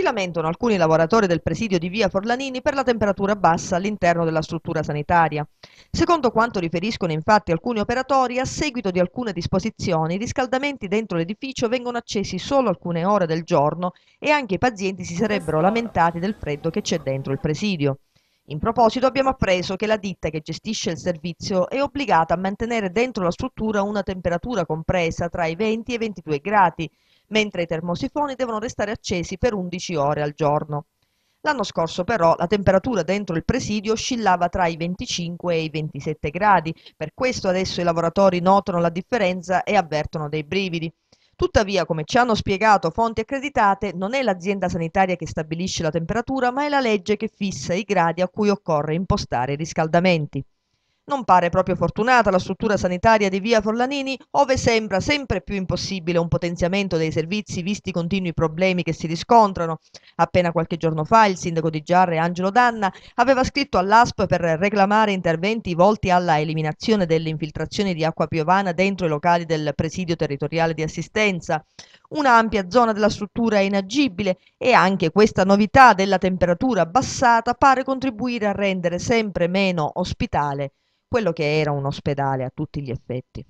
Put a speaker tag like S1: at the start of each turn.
S1: Si lamentano alcuni lavoratori del presidio di via Forlanini per la temperatura bassa all'interno della struttura sanitaria. Secondo quanto riferiscono infatti alcuni operatori, a seguito di alcune disposizioni, i riscaldamenti dentro l'edificio vengono accesi solo alcune ore del giorno e anche i pazienti si sarebbero lamentati del freddo che c'è dentro il presidio. In proposito abbiamo appreso che la ditta che gestisce il servizio è obbligata a mantenere dentro la struttura una temperatura compresa tra i 20 e i 22 gradi, mentre i termosifoni devono restare accesi per 11 ore al giorno. L'anno scorso però la temperatura dentro il presidio oscillava tra i 25 e i 27 gradi, per questo adesso i lavoratori notano la differenza e avvertono dei brividi. Tuttavia, come ci hanno spiegato fonti accreditate, non è l'azienda sanitaria che stabilisce la temperatura, ma è la legge che fissa i gradi a cui occorre impostare i riscaldamenti. Non pare proprio fortunata la struttura sanitaria di via Forlanini, ove sembra sempre più impossibile un potenziamento dei servizi visti i continui problemi che si riscontrano. Appena qualche giorno fa il sindaco di Giarre, Angelo Danna, aveva scritto all'ASP per reclamare interventi volti alla eliminazione delle infiltrazioni di acqua piovana dentro i locali del presidio territoriale di assistenza. Un'ampia zona della struttura è inagibile e anche questa novità della temperatura abbassata pare contribuire a rendere sempre meno ospitale quello che era un ospedale a tutti gli effetti.